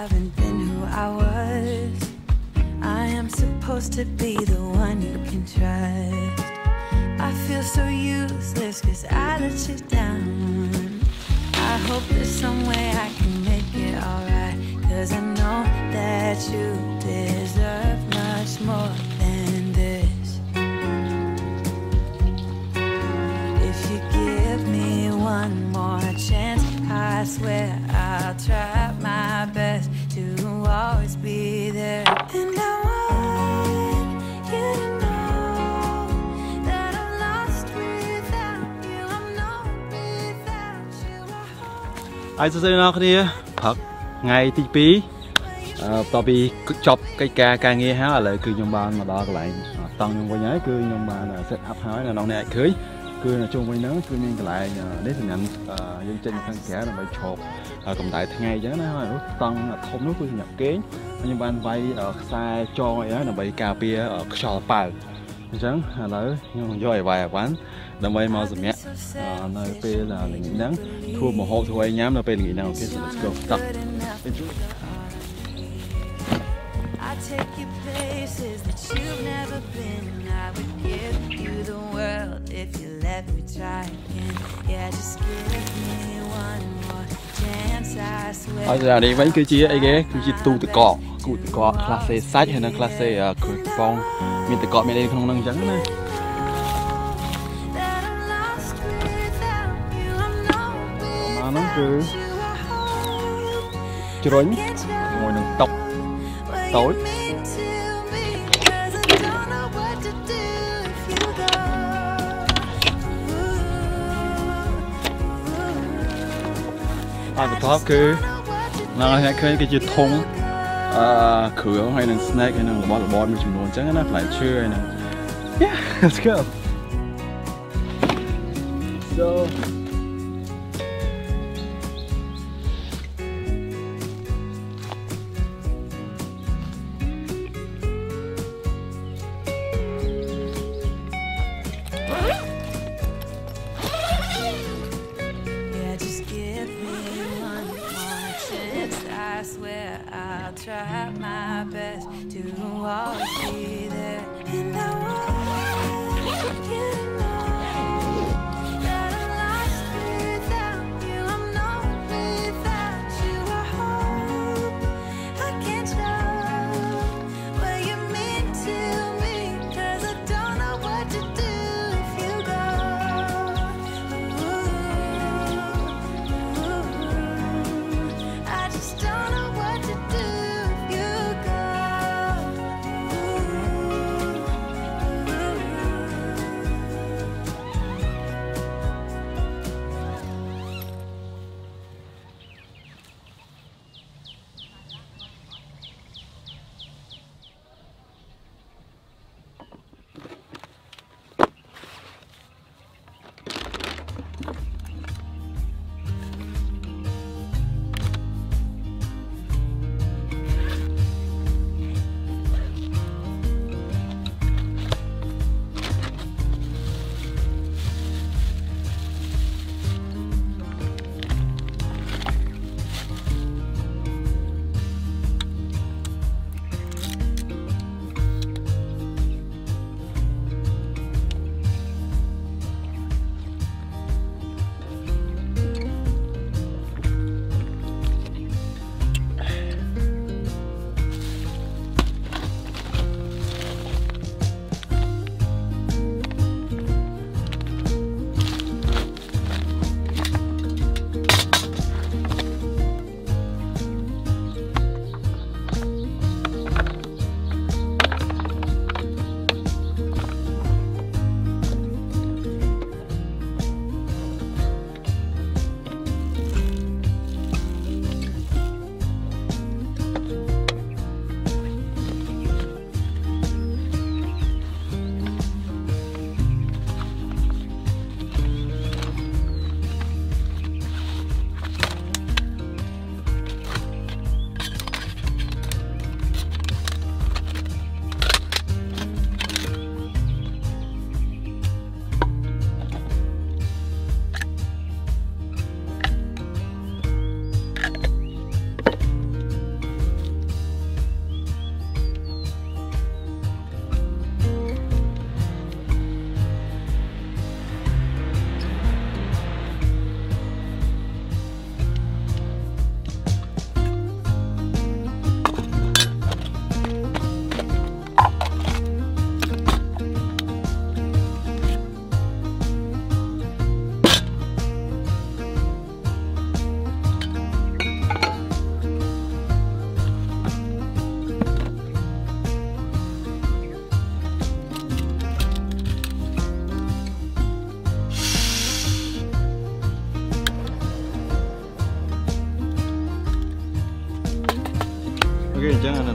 haven't been who I was. I am supposed to be the one you can trust. I feel so useless cause I let you down. I hope there's some way I can make it alright. Cause I know that you deserve much more than this. If you give me one more chance, I swear I'll try ហើយសួស្តីអ្នកនរគ្នាព្រឹកថ្ងៃទី2អឺបន្ទាប់ពីចប់កិច្ចការការងារហើយឥឡូវគឺខ្ញុំបានមកដល់កន្លែងតង់ខ្ញុំវិញហើយគឺខ្ញុំបាន set up ហើយអ្នកនរគ្នាអាចឃើញ គឺនៅជុំវិញហ្នឹងគឺមានកន្លែងនេះសម្រាប់យើងចេញមកខាងក្រៅដើម្បីឈប់កម្ដៅថ្ងៃអញ្ចឹងណាហើយនោះតង់ធំនោះគឺសម្រាប់គេងខ្ញុំបានវាយខ្សែចងអីហើយដើម្បីការពារខ្យល់ប៉ៅអញ្ចឹងឥឡូវខ្ញុំយកឲ្យវាយអីវ៉ាន់ដើម្បីមកសម្រាប់អឺនៅពេលល្ងាចហ្នឹងធ្វើមហូបធ្វើអីញ៉ាំនៅពេលល្ងាចហ្នឹងអូខេ so let's go តោះ enjoy I take you places that you've never been. I would give you the world if you let me try again. Yeah, just give me one more chance. I ហើយ swear. នេះវិញគឺជាអីគេគឺជាទូទឹកកកគូទឹកកកខ្លះសេសាច់ហើយនិងខ្លះសេគ្រឿងកំប៉ុងមានទឹកកកមានអីក្នុងហ្នឹងអញ្ចឹងណា That I'm lost without you. I'm not អាហ្នឹងគឺ without you. I hope ជ្រុញ you can tell ជាមួយនឹងតុក what you Tối. mean to me. 'Cause I don't know what to do if you go. Ooh, ooh. ហើយបន្ទាប់គឺនៅអ្នកឃើញគឺជាធុងអឺគ្រឿងហើយនឹង snack ហើយនឹងរបស់របរមួយចំនួនអញ្ចឹងណាផ្លែឈើហើយនឹង Yeah let's go so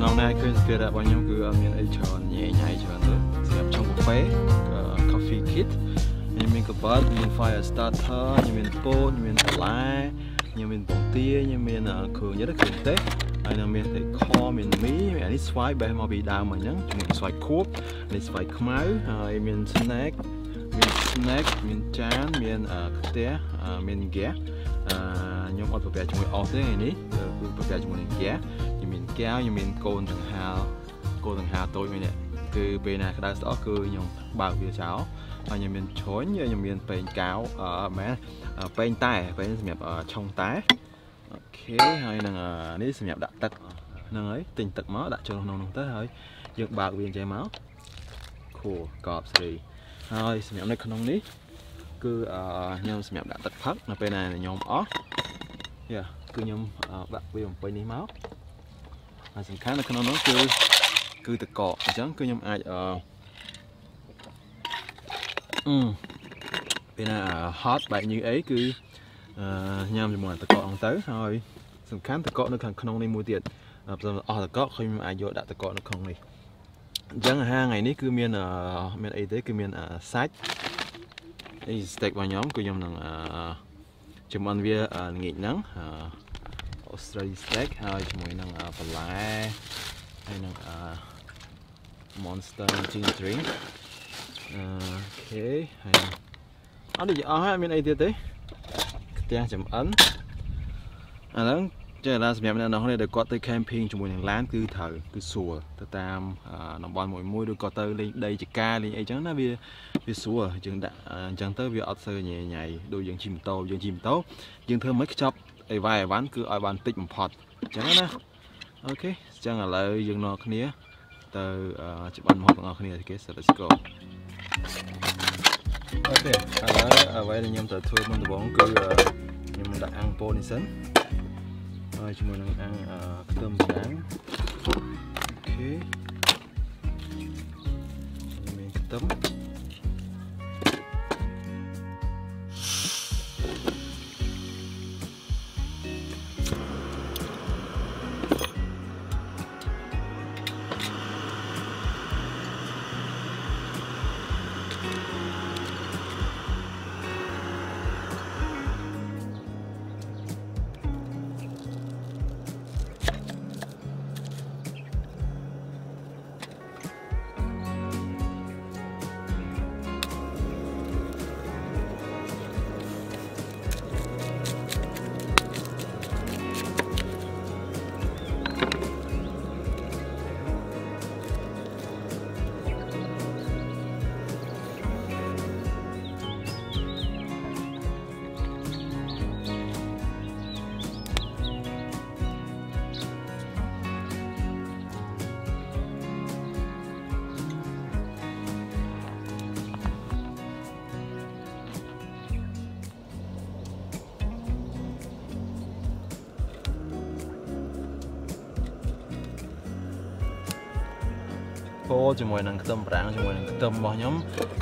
នងណាឃើញស្ពាររបស់ខ្ញុំគឺអត់មានអីច្រើនញ៉ៃញ៉ៃច្រើនទេសម្រាប់ចុងកាហ្វេ coffee kit ខ្ញុំមានកបាត់មាន fire starter ខ្ញុំមានពោតខ្ញុំមានបន្លែខ្ញុំមានពងទាខ្ញុំមានគ្រឿងយិតគ្រឿងទេសហើយនៅមានតែខមានមីអានេះស្វាយបេះមកពីដើមមកអញ្ចឹងជាមួយស្វាយខួបនេះស្វាយខ្មៅហើយមាន snack មាន snack មានចានមានខ្ទះមានហ្គាសអឺខ្ញុំអត់ប្រពែជាមួយអស់ទេថ្ងៃនេះគឺប្រពែជាមួយនឹងហ្គាសខ្ញុំមាន កែវខ្ញុំមានកូនចង្ហាលកូនចង្ហាលតូចមួយនេះគឺពេលណាក្តៅស្អុះគឺខ្ញុំបើកវាចោលហើយខ្ញុំមានជ្រុញខ្ញុំមានពេងកៅអឺមែនពេងតែពេងសម្រាប់ឆុងតែអូខេហើយនឹងនេះសម្រាប់ដាក់ទឹកហ្នឹងហើយទិញទឹកមកដាក់ចូលក្នុងនោះទៅហើយយើងបើកវាអញ្ចឹងមកខួរកប់ស្រីហើយសម្រាប់នៅក្នុងនេះគឺខ្ញុំសម្រាប់ដាក់ទឹកផឹកនៅពេលណាខ្ញុំអស់យ៉ាគឺខ្ញុំដាក់វាបំពេញនេះមក ហើយសំខាន់នៅក្នុងនោះគឺគឺតកកអញ្ចឹងគឺខ្ញុំអាចអឺអឺពេលណា hot បែកញឺអីគឺញ៉ាំជាមួយតកកហ្នឹងទៅហើយសំខាន់តកកនៅខាងក្នុងនេះមួយទៀតបើអស់តកកខ្ញុំអាចយកដាក់តកកនៅក្នុងនេះអញ្ចឹងអាហារថ្ងៃនេះគឺមានមានអីទេគឺមានសាច់អី steak របស់ខ្ញុំគឺខ្ញុំនឹងចំអិនវាល្ងាចហ្នឹង Australia steak ហើយជាមួយនឹងបន្លែហើយនឹង Monster Gin Drink អូខេហើយអត់នេះអស់ហើយមានអីទៀតទេផ្ទះចំអិនអាហ្នឹងចេះឡាសម្រាប់អ្នកនរគ្នាដែលគាត់ទៅ camping ជាមួយនឹងឡានគឺត្រូវគឺស្រួលទៅតាមតំបន់មួយមួយឬក៏ទៅលេងដីចកាលេងអីចឹងណាវាវាស្រួលយើងដាក់អញ្ចឹងទៅវាអត់សូវញ៉ៃញ៉ៃដូចយើងជិះម៉ូតូយើងជិះម៉ូតូយើងធ្វើមិនខ្ចប់ អីវ៉ៃអីវ៉ាន់គឺឲ្យបានតិចបំផុតអញ្ចឹងណាអូខេអញ្ចឹងឥឡូវយើងនាំគ្នា ទៅច្បាស់មកបងប្អូនគ្នាគេ so let's go អូខេឥឡូវអ្វីដែលខ្ញុំត្រូវធ្វើមុនដំបូងគឺខ្ញុំដាក់អាំងពោនេះសិនហើយជាមួយនឹងអាំងខ្ទឹមប្រាំងអូខេមានខ្ទឹម ជាមួយនឹងខ្ទឹមប្រាំងជាមួយនឹងខ្ទឹមរបស់ខ្ញុំ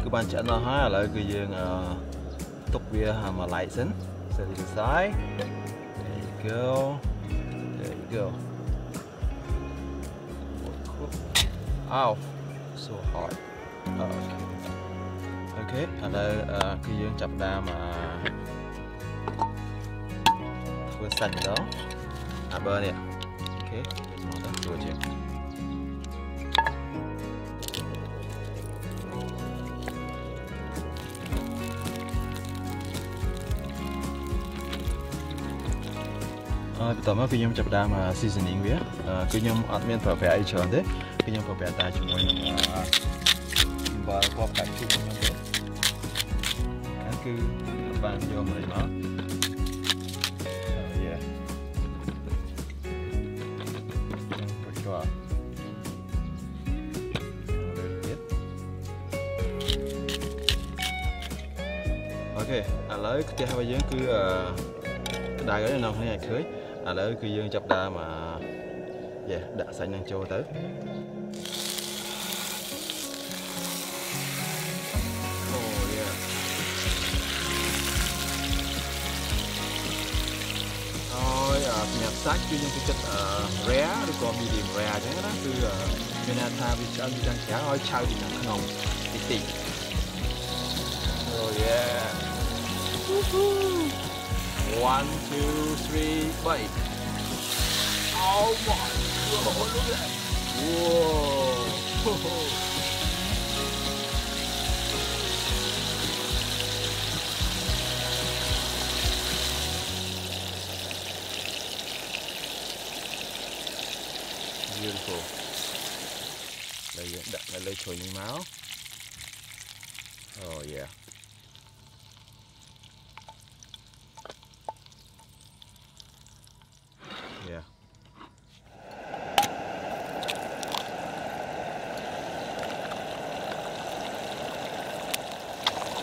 គឺបានឆ្អិនអស់ហើយឥឡូវគឺយើងទុកវាមួយឡែកសិន set it aside there you go there you go ow so hot អូខេឥឡូវគឺយើងចាប់ដើមធ្វើសាច់ម្ដងអាបើនេះ តមកគឺខ្ញុំចាប់ដើម seasoning វាគឺខ្ញុំអត់មានប្រើប្រាស់អីច្រើនទេគឺខ្ញុំប្រើប្រាស់តែជាមួយនឹងបើពណ៌កាច់ជុំខ្ញុំទេអាគឺបានយកមកមក yeah គាត់អូខេឥឡូវខ្ទះរបស់យើងគឺក្តៅហើយនៅក្នុងនេះឲ្យឃើញ ឥឡូវគឺយើងចាប់ដើមយ៉ាដាក់សាច់នឹងចូលទៅអូយ៉ាហើយសម្រាប់សាច់គឺខ្ញុំចូលចិត្ត rare ឬក៏ medium rare អញ្ចឹងណាគឺមានន័យថាវាឆ្អិនពីខាងក្រៅឲ្យឆៅពីខាងក្នុងតិចតិច Oh yeah One, two, three, bite. Oh my god, look at that. Whoa. Beautiful. Đây đặt lại lấy những máu. Oh. Yeah.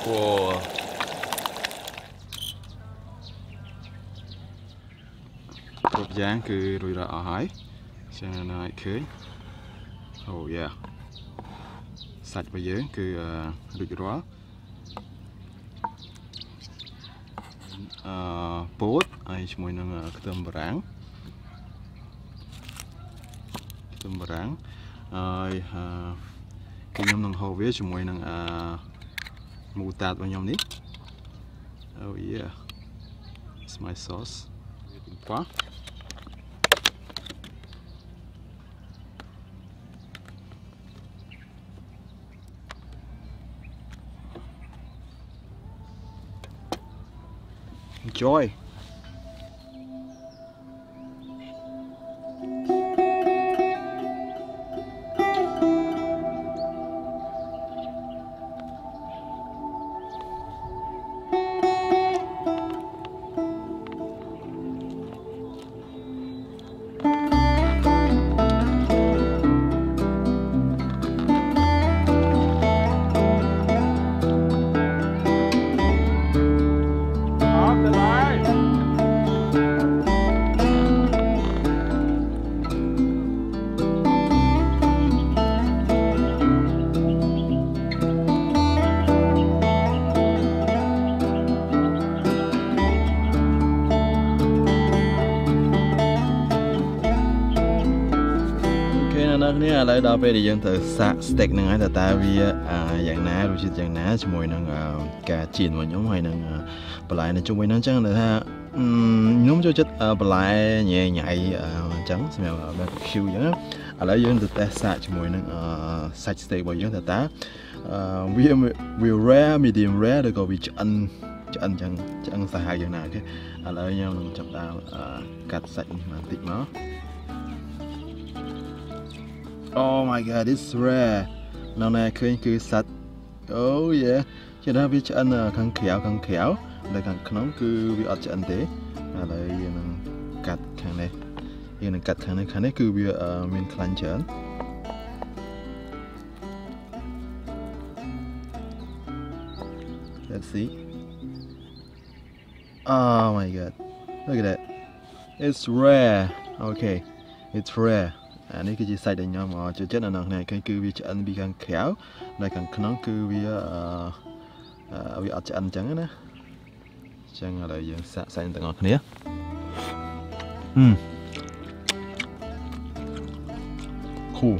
Wow. Cột dáng cứ rồi ra ở hải Xem này khơi Oh yeah សាច់របស់យើងគឺរួចរាល់អឺពោតហើយជាមួយនឹងខ្ទឹមបារាំងខ្ទឹមបារាំងហើយគឺខ្ញុំនឹងហូបវាជាមួយនឹងអឺ មូតាតរបស់ខ្ញុំនេះ Oh yeah It's my sauce វាទំប៉ោះ Enjoy. ដល់ពេលដែលយើងត្រូវសាក steak ហ្នឹងហើយតើតើវាយ៉ាងណារសជាតិយ៉ាងណាជាមួយនឹងការចៀនរបស់ខ្ញុំហើយនឹងបន្លែនៅជុំវិញហ្នឹងអញ្ចឹងដែលថាខ្ញុំចូលចិត្តបន្លែញ៉ៃញ៉ៃអញ្ចឹងសម្រាប់ barbecue អញ្ចឹងឥឡូវយើងទៅតេស្តសាកជាមួយនឹងសាច់ steak របស់យើងតើតើវាវា rare medium rare ឬក៏វាឆ្អិនឆ្អិនអញ្ចឹងឆ្អិនសាហាវយ៉ាងណាអូខេឥឡូវខ្ញុំនឹងចាប់ដើមកាត់សាច់នេះបន្តិចមក Oh my god it's rare នៅនេះឃើញគឺសាច់ Oh yeah ជាថាវាឆ្អិនខាងក្រៅខាងក្រៅនៅខាងក្នុងគឺវាអត់ឆ្អិនទេឥឡូវយើងនឹងកាត់ខាងនេះយើងនឹងកាត់ខាងនេះខាងនេះគឺវាមានខ្លាញ់ច្រើន Let's see Oh my god look at that it's rare okay it's rare អានេះគឺជាសាច់ដែលខ្ញុំចូលចិត្តនៅក្នុងនេះឃើញគឺវាឆ្អិនពីខាងក្រៅនៅខាងក្នុងគឺវាអឺវាអត់ឆ្អិនអញ្ចឹងណាអញ្ចឹងឥឡូវយើងសាកសាច់ទាំងអស់គ្នាហឹម cool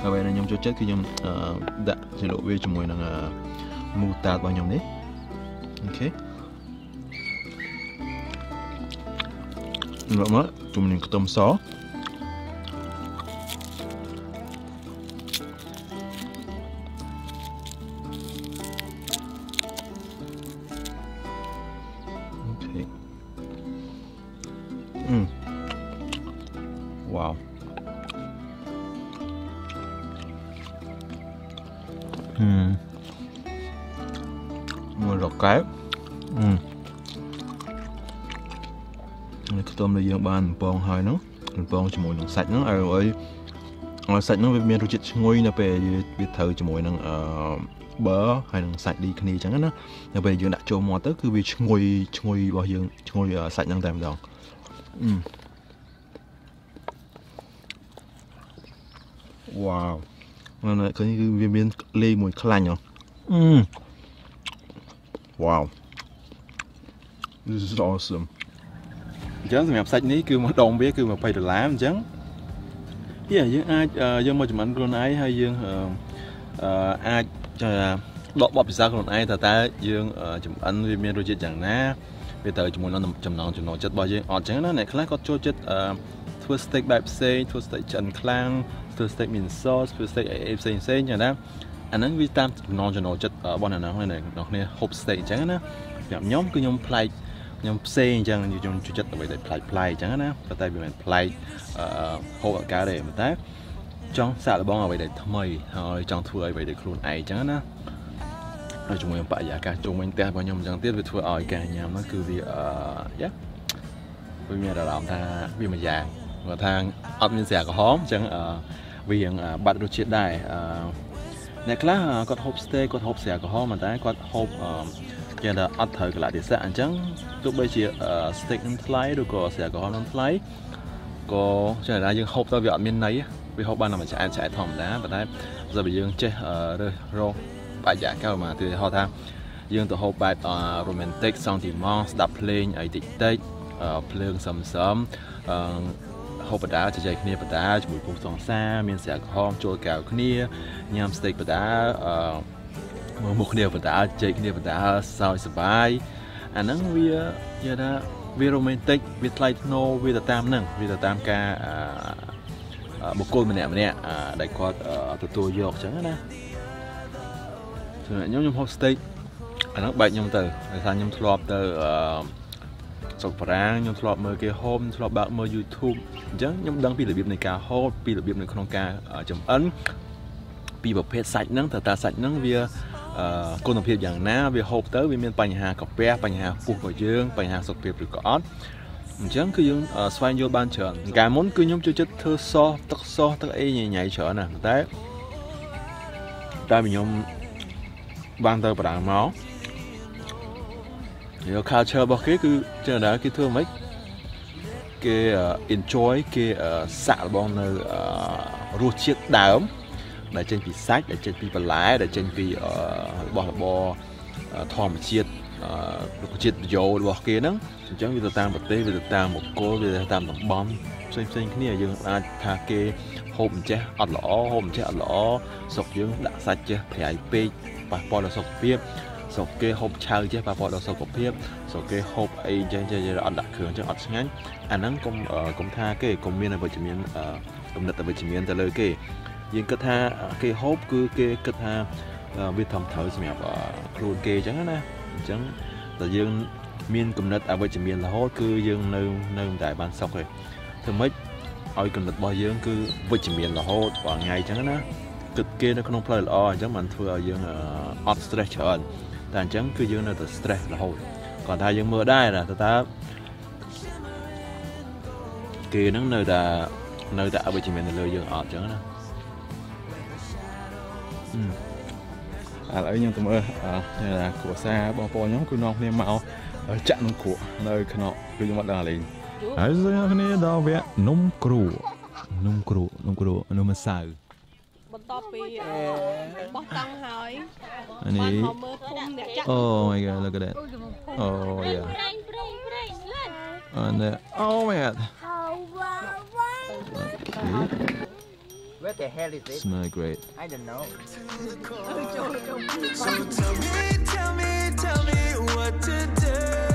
ហើយពេលខ្ញុំចូលចិត្តគឺខ្ញុំដាក់ជ្រលក់វាជាមួយនឹងមូតាតរបស់ខ្ញុំនេះអូខេ Rõ mất, chúng mình có tôm xó សាច់ហ្នឹងឲ្យឲ្យសាច់ហ្នឹងវាមានរសជាតិឈ្ងុយនៅពេលវាត្រូវជាមួយនឹងអឺប៊ឺហើយនឹងសាច់ឌីគ្នាអញ្ចឹងណានៅពេលយើងដាក់ចូលមាត់ទៅគឺវាឈ្ងុយឈ្ងុយរបស់យើងឈ្ងុយសាច់ហ្នឹងតែម្ដងអឺវ៉ាវនៅឃើញគឺវាមានលេមួយខ្លាញ់ហ៎អឺវ៉ាវ This is awesome. អញ្ចឹងសម្រាប់សាច់នេះគឺមួយដុំវាគឺ20ដុល្លារអញ្ចឹង យ៉ាយើងអាចយកមកចម្អិនខ្លួនឯងហើយយើងអាចដកបបពិសាខ្លួនឯងតើតើយើងចម្អិនវាមានរសជាតិយ៉ាងណាវាទៅជាមួយនឹងចំណងចំណូលចិត្តរបស់យើងអត់អញ្ចឹងណាអ្នកខ្លះគាត់ចូលចិត្តធ្វើ steak បែបផ្សេងធ្វើ steak ឆ្អិនខ្លាំងធ្វើ steak មាន sauce ធ្វើ steak អីផ្សេងផ្សេងចឹងណាអាហ្នឹងវាតាមចំណងចំណូលចិត្តរបស់អ្នកនរអ្នកគ្នាហូប steak អញ្ចឹងណាសម្រាប់ខ្ញុំគឺខ្ញុំប្លែក ខ្ញុំផ្សេងអញ្ចឹងខ្ញុំជួយចិត្តអ្វីដែលប្លែកប្លែកអញ្ចឹងណាប៉ុន្តែវាមិនប្លែកអឺហូបអាការទេប៉ុន្តែចង់សាកល្បងអ្វីដែលថ្មីហើយចង់ធ្វើអ្វីដែលខ្លួនឯងអញ្ចឹងណាហើយជាមួយនឹងបរិយាកាសជុំវិញផ្ទះរបស់ខ្ញុំអញ្ចឹងទៀតវាធ្វើឲ្យការញ៉ាំហ្នឹងគឺវាអឺយ៉ាវាមានអារម្មណ៍ថាវាមួយយ៉ាងគាត់ថាអត់មានស្រាក្រហមអញ្ចឹងអឺវាយ៉ាងបាត់រសជាតិដែរអឺអ្នកខ្លះគាត់ហូប steak គាត់ហូបស្រាក្រហមប៉ុន្តែគាត់ហូបអឺ គេថាអត់ត្រូវកលៈទេសៈអញ្ចឹងទោះបីជា steak នឹងថ្លៃឬក៏ស្រាក្រហមនឹងថ្លៃក៏ចេះថាយើងហូបទៅវាអត់មានន័យវាហូបបានតែមួយឆ្អែតឆ្អែតធម្មតាប៉ុន្តែបើបើយើងចេះរើសរកបរិយាកាសមកទីហៅថាយើងទៅហូបបែប romantic sentiment ស្ដាប់ភ្លេងអីតិចតិចភ្លើងសឹមសឹមហូបបដាជជែកគ្នាបដាជាមួយពុះសង្សារមានស្រាក្រហមចូលកៅគ្នាញ៉ាំ steak បដាអឺ មើលមុខគ្នាបដាជែកគ្នាបដាសើចសប្បាយអាហ្នឹងវានិយាយថាវា romantic វាថ្លៃថ្នូរវាទៅតាមហ្នឹងវាទៅតាមការបុគ្គលម្នាក់ម្នាក់ដែលគាត់ទទួលយកអញ្ចឹងណាខ្ញុំខ្ញុំហូប steak អាហ្នឹងបែកខ្ញុំទៅដោយសារខ្ញុំធ្លាប់ទៅអឺសុកប្រាំងខ្ញុំធ្លាប់មើលគេហូបធ្លាប់បើកមើល YouTube អញ្ចឹងខ្ញុំដឹងពីរបៀបនៃការហូបពីរបៀបនៅក្នុងការចម្អិនពីប្រភេទសាច់ហ្នឹងតើតើសាច់ហ្នឹងវា គុណភាពយ៉ាងណាវាហូបទៅវាមានបញ្ហាកាពះបញ្ហាពុះរបស់យើងបញ្ហាសុខភាពឬក៏អត់អញ្ចឹងគឺយើងស្វែងយល់បានច្រើនកាលមុនគឺខ្ញុំចូលចិត្តធ្វើសោសទឹកសោសទឹកអីញ៉ៃៗច្រើនណាស់តែតែខ្ញុំបានទៅបដាមកយក culture របស់គេគឺចឹងដែរគេធ្វើមិនគេ enjoy គេសាក់របស់នៅរសជាតិដើម ដែលចេញពីសាច់ដែលចេញពីបន្លែដែលចេញពីរបស់របរធម្មជាតិរុក្ខជាតិប្រយោជន៍របស់គេហ្នឹងអញ្ចឹងវាទៅតាមប្រទេសវាទៅតាមបុគ្គលវាទៅតាមតំបន់ផ្សេងផ្សេងគ្នាយើងអាចថាគេហូបអញ្ចេះអត់ល្អហូបអញ្ចេះអត់ល្អស្រុកយើងដាក់សាច់ចេះប្រៃពេកប៉ះពាល់ដល់សុខភាពស្រុកគេហូបឆៅចេះប៉ះពាល់ដល់សុខភាពស្រុកគេហូបអីអញ្ចឹងចេះអត់ដាក់គ្រឿងអញ្ចឹងអត់ឆ្ងាញ់អាហ្នឹងកុំកុំថាគេកុំមានអវិជ្ជមានគំនិតអវិជ្ជមានទៅលើគេ យើងគិតថាគេហូបគឺគេគិតថាវាធំត្រូវសម្រាប់ខ្លួនគេអញ្ចឹងណាអញ្ចឹងតែយើងមានគំនិតអវិជ្ជមានរហូតគឺយើងនៅនៅតែបានសុខទេធ្វើម៉េចឲ្យគំនិតរបស់យើងគឺវិជ្ជមានរហូតរាល់ថ្ងៃអញ្ចឹងណាគិតគេនៅក្នុងផ្លូវល្អអញ្ចឹងបានធ្វើឲ្យយើងអត់ stress ច្រើនតែអញ្ចឹងគឺយើងនៅតែ stress រហូតគាត់ថាយើងមើលដែរតើតើគេនឹងនៅតែនៅតែអវិជ្ជមាននៅលើយើងអត់អញ្ចឹងណា ឥឡូវខ្ញុំទៅមើលថាគ្រួសារបងប្អូនខ្ញុំគឺនាំគ្នាមកចាក់នំគ្រក់នៅក្នុងគឺខ្ញុំអត់ដឹងលេងហើយសួរគ្នាដល់វគ្គនំគ្រូនំគ្រូនំគ្រូនំម្សៅបន្ទាប់ពីបោះតង់ហើយនេះមកមើលភូមិអ្នកចាក់អូ my god look at that oh yeah and uh, oh my god okay Where the hell is it? Smell great. I don't know. so tell me, tell me, tell me what to do.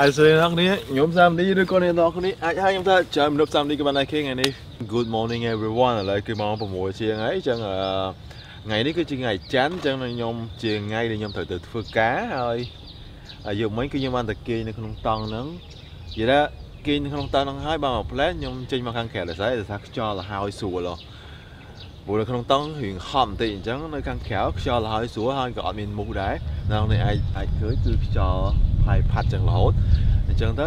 ហើយសួរអ្នកនេះខ្ញុំសាមនេះឬក៏អ្នកនរគ្នាអាចហៅខ្ញុំថាចាំមនុស្សសាមនេះក៏បានដែរគេថ្ងៃនេះ Good morning everyone ឥឡូវគឺម៉ោង6ជាងហើយអញ្ចឹងថ្ងៃនេះគឺជាថ្ងៃច័ន្ទអញ្ចឹងខ្ញុំជាថ្ងៃដែលខ្ញុំត្រូវទៅធ្វើការហើយយកមិញគឺខ្ញុំបានតែគេងនៅក្នុងតង់ហ្នឹងនិយាយថាគេងនៅក្នុងតង់ហ្នឹងហើយបើមកផ្លែខ្ញុំចេញមកខាងក្រៅដែរតែថាខ្យល់លហើយស្រួលហ៎ព្រោះនៅក្នុងតង់រៀងហប់បន្តិចអញ្ចឹងនៅខាងក្រៅខ្យល់លហើយស្រួលហើយក៏អត់មានមុខដែរនៅនេះអាចអាចឃើញគឺខ្យល់ ហើយផាត់ចឹងរហូតអញ្ចឹងទៅ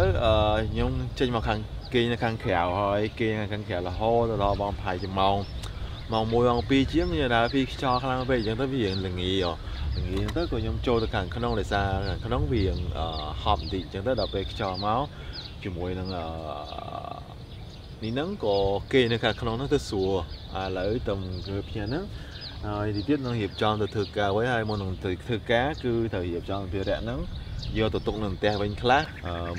ខ្ញុំចេញមកខាងគេងនៅខាងក្រៅហើយគេងនៅខាងក្រៅរហូតទៅដល់បងផាយជាម៉ោងម៉ោង1ម៉ោង2ជាងខ្ញុំដើរពីខ្យល់ខ្លាំងពេកអញ្ចឹងទៅវារៀងល្ងាហ៎ល្ងាទៅក៏ខ្ញុំចូលទៅខាងក្នុងដោយសារខាងក្នុងវាហប់បន្តិចអញ្ចឹងទៅដល់ពេលខ្យល់មកជាមួយនឹងអឺនេះហ្នឹងក៏គេនៅខាងក្នុងហ្នឹងទៅស្រួលឥឡូវតំគឺផ្ទះហ្នឹងហើយទីទៀតនឹងរៀបចំទៅធ្វើការវិញហើយមុននឹងទៅធ្វើការគឺត្រូវរៀបចំសម្ភារៈហ្នឹង យកទៅទុកនៅផ្ទះវិញខ្លះ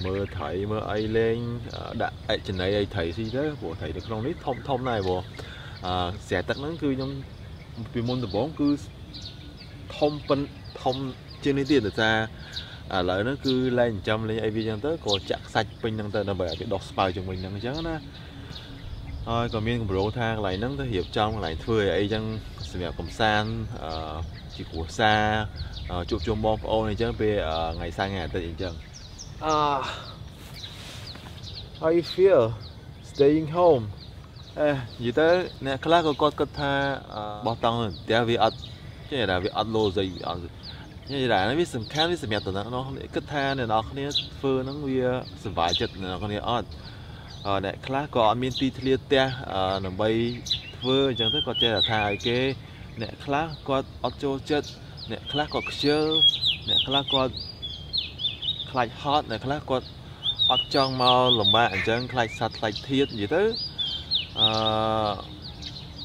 មើលត្រីមើលអីលេងដាក់អិចំណីអីត្រីស៊ីទៅព្រោះត្រីនៅក្នុងនេះធំធំដែរព្រោះអឺស្រែទឹកហ្នឹងគឺខ្ញុំពីមុនដំបូងគឺធំប៉ុនធំជាងនេះទៀតដោយសារឥឡូវហ្នឹងគឺលែងចិញ្ចឹមលេងអីវាចឹងទៅក៏ចាក់សាច់ពេញហ្នឹងទៅដើម្បីឲ្យវាដុះស្ពៅជាមួយហ្នឹងអញ្ចឹងណា ហើយក៏មានគម្រោងថាកន្លែងហ្នឹងទៅរៀបចំកន្លែងធ្វើអីចឹងសម្រាប់កំសាន្តអឺជាគ្រួសារជួបជុំបងប្អូនអញ្ចឹងពេលថ្ងៃសៅរ៍ថ្ងៃអាទិត្យអញ្ចឹងអឺ How you feel staying home អេនិយាយទៅអ្នកខ្លះក៏គាត់គិតថាបោះតង់ផ្ទះវាអត់ចេះថាវាអត់លោស្អីអត់និយាយថាវាសំខាន់វាសម្រាប់តំណងគិតថាអ្នកនរគ្នាធ្វើហ្នឹងវាសុបាយចិត្តអ្នកនរគ្នាអត់ អ្នកខ្លះក៏អត់មានទីធ្លាផ្ទះដើម្បីធ្វើអញ្ចឹងទៅគាត់ចេះតែថាឲ្យគេ អ្នកខ្លះគាត់អត់ចូលចិត្តអ្នកខ្លះគាត់ខ្ជិលអ្នកខ្លះគាត់ខ្លាចហត់អ្នកខ្លះគាត់អត់ចង់មកលំបាកអញ្ចឹងខ្លាចសត្វខ្លាចធាតនិយាយទៅអឺ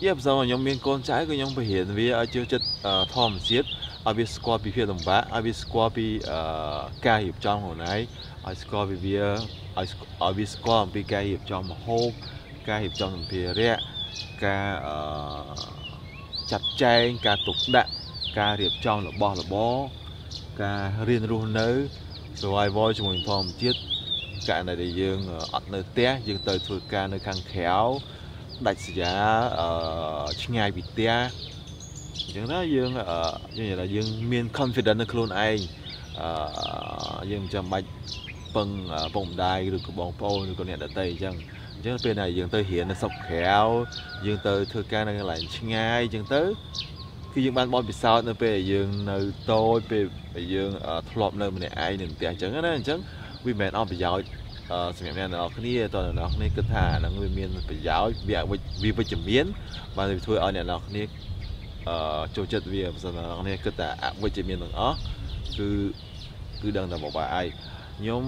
យ៉ាបើខ្ញុំមានកូនចៅក៏ខ្ញុំបរៀនវាឲ្យជឿចិត្តធម្មជាតិឲ្យវាស្គាល់ពីភាពលំបាកឲ្យវាស្គាល់ពីការរៀបចំខ្លួនឯង ឲ្យស្គាល់ពីវាឲ្យឲ្យវាស្គាល់អំពីការរៀបចំម្ហូបការរៀបចំសម្ភារៈការអឺចាត់ចែងការទុកដាក់ការរៀបចំរបស់របរការរៀនរស់នៅ survival ជាមួយធម្មជាតិករណីដែលយើងអត់នៅផ្ទះយើងទៅធ្វើការនៅខាងក្រៅដាច់ស្រយាអឺឆ្ងាយពីផ្ទះអញ្ចឹងណាយើងយើងនិយាយថាយើងមាន confidence នៅខ្លួនឯងអឺយើងមិនចាំបាច់ ពឹងពុកម្ដាយឬក៏បងប្អូនឬក៏អ្នកដទៃអញ្ចឹងអញ្ចឹងពេលណាយើងទៅរៀននៅស្រុកក្រៅយើងទៅធ្វើការនៅកន្លែងឆ្ងាយអញ្ចឹងទៅគឺយើងបានបទពិសោធន៍នៅពេលយើងនៅតូចពេលយើងធ្លាប់នៅម្នាក់ឯងនៅផ្ទះអញ្ចឹងណាអញ្ចឹងវាមិនមែនអស់ប្រយោជន៍សម្រាប់អ្នកនរគ្នាតើអ្នកនរគ្នាគិតថាហ្នឹងវាមានប្រយោជន៍វាវាវិជ្ជមានបានវាធ្វើឲ្យអ្នកនរគ្នាអឺចូលចិត្តវាបើសិនអ្នកនរគ្នាគិតថាអវិជ្ជមានទាំងអស់គឺគឺដឹងតែមកបាយឯង ខ្ញុំ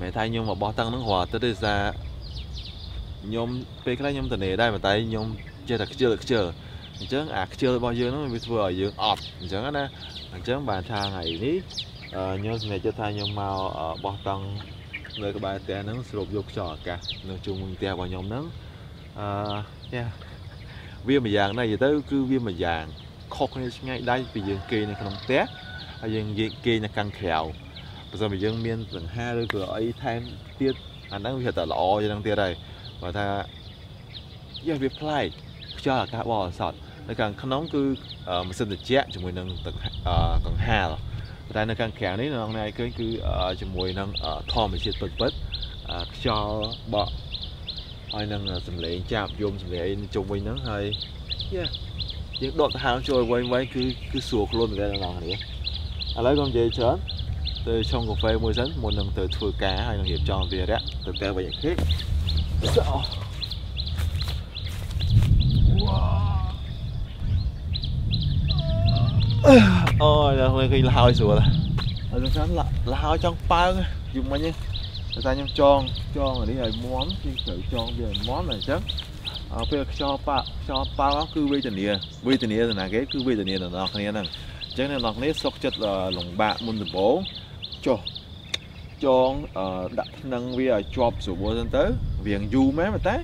មិនថាខ្ញុំមកបោះតាំងហ្នឹងរាល់ទៅទេសារខ្ញុំពេលខ្លះខ្ញុំទៅនេដែរប៉ុន្តែខ្ញុំចេះតែខ្ជិលខ្ជិលអញ្ចឹងអាខ្ជិលរបស់យើងហ្នឹងវាធ្វើឲ្យយើងអត់អញ្ចឹងណាអញ្ចឹងបានថាថ្ងៃនេះខ្ញុំសម្រេចចិត្តថាខ្ញុំមកបោះតង់នៅក្បែរផ្ទះហ្នឹងស្រូបយកខ្យល់អាកាសនៅជុំវិញផ្ទះរបស់ខ្ញុំហ្នឹងអឺយ៉ាវាមួយយ៉ាងដែរនិយាយទៅគឺវាមួយយ៉ាងខុសគ្នាឆ្ងាយដៃពីយើងគេនៅក្នុងផ្ទះហើយយើងគេនៅខាងក្រៅ បើសិនបើយើងមានសង្ហាឬក៏អីថែមទៀតអាហ្នឹងវាតែល្អជាងហ្នឹងទៀតហើយបើថាយ៉ាវាប្លែកខ្យល់អាកាសបរិសុទ្ធនៅខាងក្នុងគឺម៉ាស៊ីនត្រជាក់ជាមួយនឹងកង្ហាលតែនៅខាងក្រៅនេះនៅក្នុងនេះឃើញគឺជាមួយនឹងធម្មជាតិពិតពិតខ្យល់បក់ហើយនឹងសំឡេងចាប់យំសំឡេងជុំវិញហ្នឹងហើយយ៉ាយើងដកដង្ហើមចូលវិញវិញគឺគឺស្រួលខ្លួនមែនទេអ្នកនរគ្នាឥឡូវកុំនិយាយច្រើន ទៅឆុងកាហ្វេមួយសិនមុននឹងទៅធ្វើការហើយនឹងរៀបចំវារៈទៅផ្ទះវិញអូខេអូយដល់ឃើញលហើយស្រួលហើយខ្ញុំលហើយចង់ប៉ើងយំមិញតែខ្ញុំចងចងនេះឲ្យមមគឺត្រូវចងវាឲ្យមមតែអញ្ចឹងពេលខ្យល់ប៉ខ្យល់ប៉គឺវេទនាវេទនាទៅណាគេគឺវេទនាដល់អ្នកគ្នាហ្នឹងអញ្ចឹងអ្នកនរគ្នាសុកចិត្តលំបាកមុនដំបូង ចុះចងដាក់ថ្នឹងវាឲ្យជាប់ស្រួលទៅទៅវាងយូរមែនតែ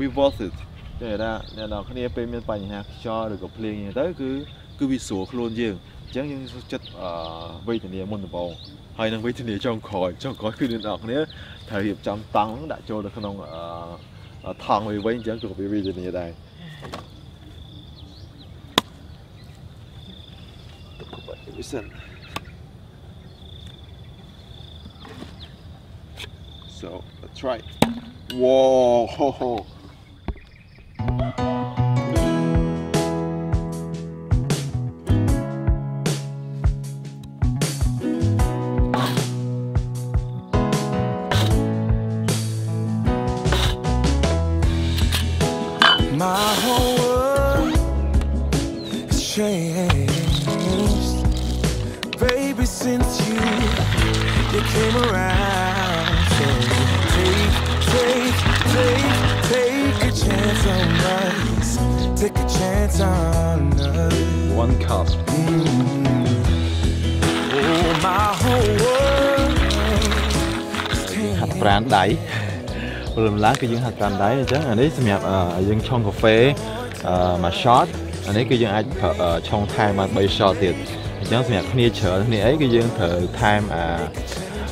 វា worth it តែថាអ្នកនរគ្នាពេលមានបញ្ហាខ្យល់ឬក៏ភ្លៀងទៅគឺគឺវាស្រួលខ្លួនយើងអញ្ចឹងយើងសុខចិត្តអឺវេទនាមុនដំបូងហើយនឹងវេទនាចុងក្រោយចុងក្រោយគឺអ្នកនរគ្នាត្រូវរៀបចំតង់ហ្នឹងដាក់ចូលទៅក្នុងអឺថង់វាវិញអញ្ចឹងគឺវាវេទនាដែរ Listen. So let's try. Whoa! Ho, ho. One cup Mm. Oh, my whole world has ហាត់ changed. ប្រាណដៃព្រលឹមឡើងគឺយើងហាត់ប្រាណដៃអញ្ចឹងអានេះសម្រាប់អឺយើងឆុងកាហ្វេអឺមួយ shot អានេះគឺយើងអាចប្រើអឺឆុងថែមបាន3 shot ទៀតអញ្ចឹងសម្រាប់គ្នាច្រើនគ្នាអីគឺយើងត្រូវថែមអា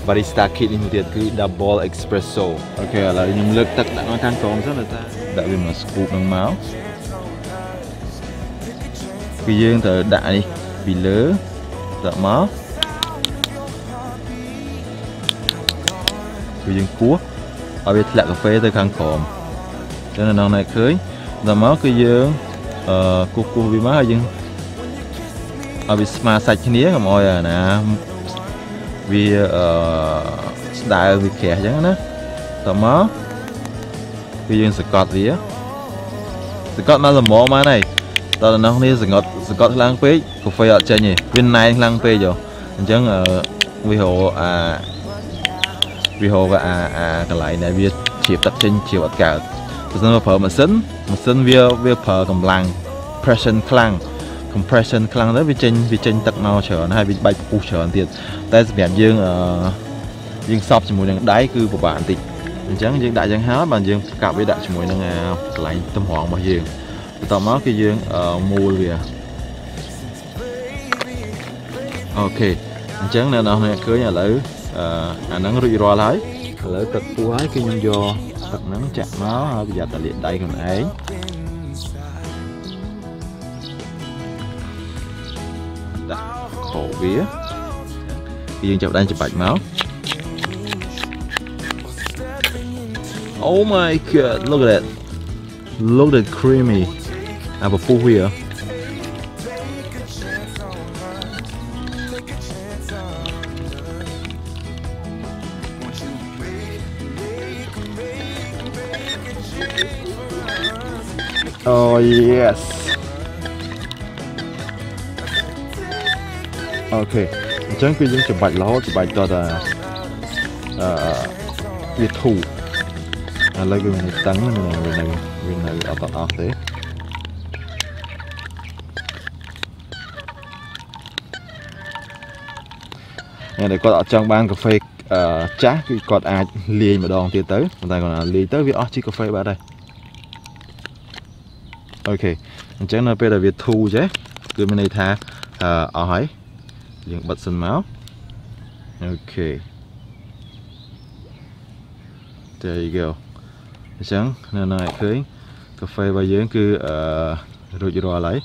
barista kit នេះមួយទៀតគឺ double espresso អូខេឥឡូវខ្ញុំលើកទឹកដាក់នៅខាងក្រោមសិនតែដាក់វាមួយ scoop នឹងមក គឺយើងត្រូវដាក់នេះពីលើដាក់មកគឺយើងគោះឲ្យវាធ្លាក់កាហ្វេទៅខាងក្រោមចឹងនៅក្នុងនេះឃើញដល់មកគឺយើងអឺគោះគោះវាមកហើយយើងឲ្យវាស្មើសាច់គ្នាកុំឲ្យអាណាវាអឺស្ដើងវាក្រាស់ចឹងណាដល់មកគឺយើងសកត់វាសកត់មកល្មមបានហើយ ដល់ដល់នេះសកត់សកត់ខ្លាំងពេកកាហ្វេអត់ចេញទេវាណែនខ្លាំងពេកយោអញ្ចឹងអឺវារកអាវាហៅថាអាអាកន្លែងដែលវាជ្រាបទឹកចេញជ្រាបអត់កើតបើសិនមកប្រើម៉ាស៊ីនម៉ាស៊ីនវាវាប្រើកម្លាំង pression ខ្លាំង compression ខ្លាំងទៅវាចេញវាចេញទឹកមកច្រើនហើយវាបាច់ពុះច្រើនទៀតតែសម្រាប់យើងអឺយើងសប់ជាមួយនឹងដៃគឺពិបាកបន្តិចអញ្ចឹងយើងដាក់យ៉ាងហើយបានយើងកាប់វាដាក់ជាមួយនឹងអាកន្លែងទំរងរបស់យើង បន្ទាប់មកគឺយើងអឺមូលវាអូខេអញ្ចឹងអ្នកនរគ្នាឃើញឥឡូវអឺអាហ្នឹងរួចរាល់ហើយឥឡូវទឹកពុះហើយគឺខ្ញុំយកទឹកហ្នឹងចាក់មកហើយប្រយ័ត្នតែលាកដៃខ្លួនឯងដាក់ខោវាគឺយើងចាប់ផ្ដើមច្បាច់មក Oh my god look at that look at that creamy អាពពុះវា Oh yes អូខេអញ្ចឹងគឺយើងច្បាច់រហូតច្បាច់តតែអឺវាធូរឥឡូវគឺវានៅតឹងវានៅវានៅវានៅអត់តអស់ទេ តែគាត់អត់ចង់បានកាហ្វេអឺចាស់គឺគាត់អាចលាយម្ដងទៀតទៅប៉ុន្តែគាត់លាយទៅវាអស់ជាតិកាហ្វេបាត់ហើយ okay អញ្ចឹងនៅពេលដែលវាធូរចេះគឺមានន័យថាអឺអស់ហើយយើងបិទសិនមកអូខេ There you go អញ្ចឹងនៅនៅឲ្យឃើញកាហ្វេរបស់យើងគឺអឺរួចរាល់ហើយ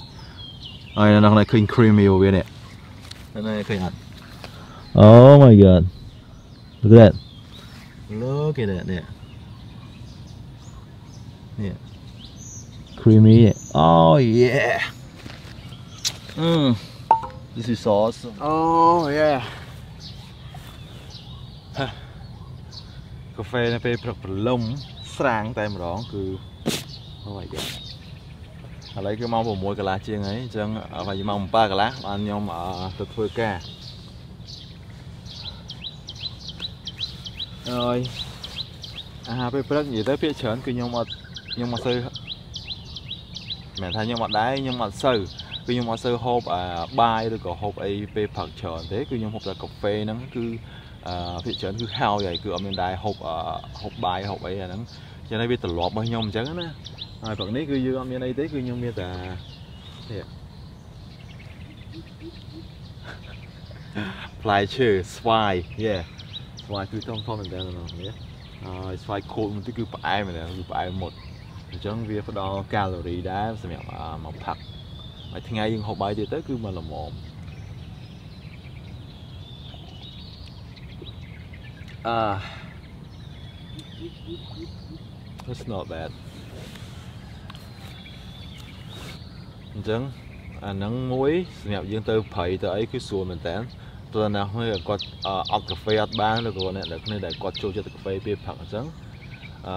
ហើយនៅក្នុងនេះឃើញ creamy របស់វានេះនៅនៅឃើញអត់ Oh my god Look at that Look at that នេះនេះ creamy. Oh yeah. Mm. This is awesome. oh yeah កាហ្វេនៅពេលព្រឹកព្រលឹមស្រាងតែម្ដងគឺអូយយ៉ាឥឡូវគឺម៉ោង6កន្លះជាងហើយអញ្ចឹងហើយម៉ោង7កន្លះបានខ្ញុំអឺទៅធ្វើការ ហើយអាហារពេលព្រឹកនិយាយទៅភាគច្រើនគឺខ្ញុំអត់ខ្ញុំអត់សូវមិនមែនថាខ្ញុំអត់ដែរខ្ញុំអត់សូវគឺខ្ញុំអត់សូវហូបអាបាយឬក៏ហូបអីពេលព្រឹកច្រើនទេគឺខ្ញុំហូបតែកាហ្វេហ្នឹងគឺអឺភាគច្រើនគឺហើយហើយគឺអត់មានដែរហូបអឺហូបបាយហូបអីអាហ្នឹងចឹងហើយវាត្រឡប់របស់ខ្ញុំអញ្ចឹងណាហើយព្រឹកនេះគឺយើងអត់មានអីទេគឺខ្ញុំមានតែនេះផ្លែឈើស្វាយ yeah ស្វាយគឺធំធំមែនតើបងប្អូនហើយស្វាយខូចមួយទៀតគឺផ្អែមមែនតើគឺផ្អែមមុតអញ្ចឹងវាផ្ដល់កាឡូរីដែរសម្រាប់មកផឹកហើយថ្ងៃយើងហូបបាយទៀតទៅគឺមកល្មមអា It's not bad អញ្ចឹងអាហ្នឹងមួយសម្រាប់យើងទៅប្រៃទៅអីគឺស្រួលមែនតើ ព្រោះណាស់គាត់អត់កាហ្វេអត់បានឬក៏អ្នកដែលគ្នាដែលគាត់ចូលចិត្តកាហ្វេពេលផឹកអញ្ចឹងអឺ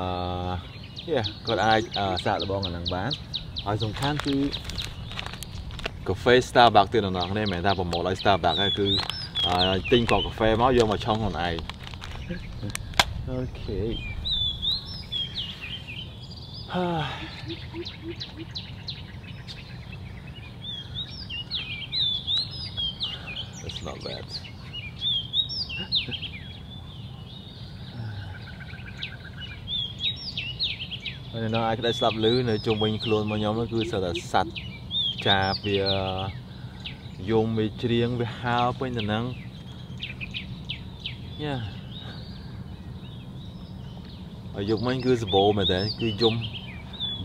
យ៉ាគាត់អាចសាកល្បងអាហ្នឹងបានហើយសំខាន់គឺកាហ្វេ Starbucks ទៀតដល់គ្នាមិនមែនថាប្រម៉ូទឲ្យ Starbucks ទេគឺទិញកកាហ្វេមកយកមកឆុងខ្លួនឯងអូខេ That's not bad. ហើយនៅអាចក្តីស្ដាប់ឮនៅជុំវិញខ្លួនរបស់ខ្ញុំនោះគឺសិតតែសัตว์ចាវាយំវាច្រៀងវាហើពេញទៅនឹងយ៉ាហើយយប់មិញគឺសម្បូរមែនតើគឺយំ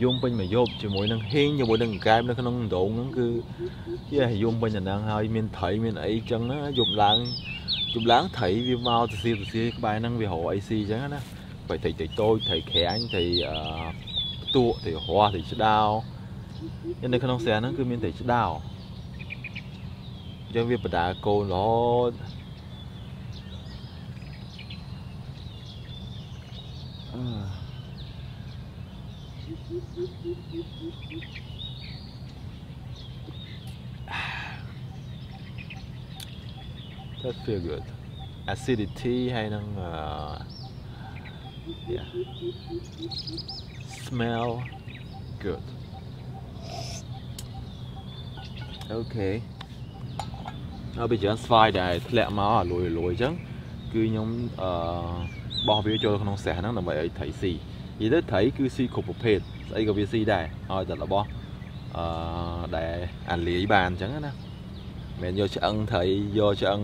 យំពេញមួយយប់ជាមួយនឹងហ៊ីងជាមួយនឹងកែបនៅក្នុងដងហ្នឹងគឺយេយំពេញតែហ្នឹងហើយមានត្រីមានអីចឹងណាយប់ឡើងយប់ឡើងត្រីវាមកទៅសៀទៅសៀក្បែរហ្នឹងវារកអីស៊ីចឹងណាបើត្រីត្រីតូចត្រីក្រាញ់ត្រីអឺផ្ទក់ត្រីរស់ត្រីឆ្ដោនៅក្នុងស្រះហ្នឹងគឺមានត្រីឆ្ដោចឹងវាបដាកូនរហូតអឺ That feel good. Acidity ហើយនឹង yeah smell good Okay ហើយ bây giờ ស្វាយដែលធ្លាក់មកលួយលួយអញ្ចឹងគឺខ្ញុំអឺបោះវាចូលក្នុងស្រះហ្នឹងដើម្បីឲ្យត្រីស៊ីនិយាយទៅត្រីគឺស៊ីគ្រប់ប្រភេទ ស្អីក៏វាស៊ីដែរឲ្យតែរបស់អឺដែលអាលាយបានអញ្ចឹងណាមិនយកឆ្អឹងត្រីយកឆ្អឹង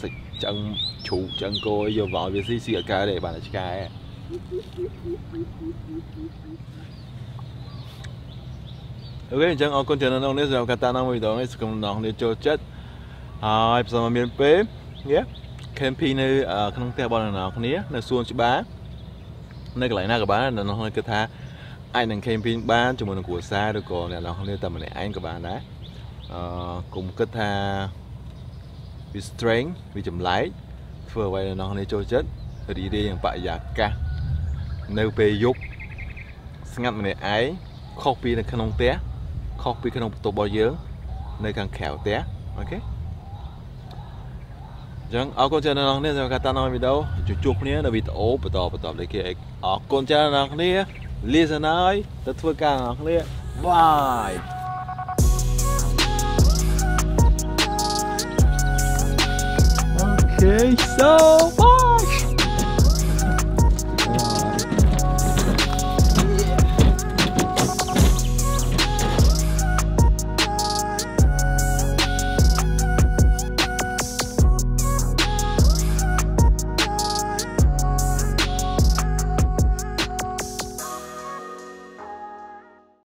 សាច់ឆ្អឹងជ្រូកឆ្អឹងគោយកមកវាស៊ីស៊ីអត់កើតទេបានតែឆ្កែអូខេអញ្ចឹងអរគុណច្រើនណាស់នេះសម្រាប់ការតាមដានវីដេអូនេះសូមអ្នកនេះចូលចិត្តហើយប្រសិនបើមានពេលយេ camping នៅក្នុងផ្ទះរបស់អ្នកនរគ្នានៅសួនច្បារនៅកន្លែងណាក៏បានអ្នកនរគិតថា អាចនឹង camping បានជាមួយនឹងគ្រួសារឬក៏អ្នកនរគ្នាតែម្នាក់ឯងក៏បានដែរអឺកុំគិតថាវា strength វាចម្លែកធ្វើអ្វីអ្នកនរគ្នាចូលចិត្តរីរាយនឹងបរិយាកាសនៅពេលយប់ស្ងាត់ម្នាក់ឯងខុសពីនៅក្នុងផ្ទះខុសពីក្នុងបន្ទប់របស់យើងនៅខាងក្រៅផ្ទះអូខេចឹងអរគុណច្រើនអ្នកនរសម្រាប់ការតាមដានវីដេអូជួបគ្នានៅវីដេអូបន្តបន្តដូចគេអរគុណច្រើនអ្នកនរគ្នា លាសិនហើយទៅធ្វើការអ្នកនរគ្នាបាយ Okay, so